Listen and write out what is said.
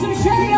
some Chevy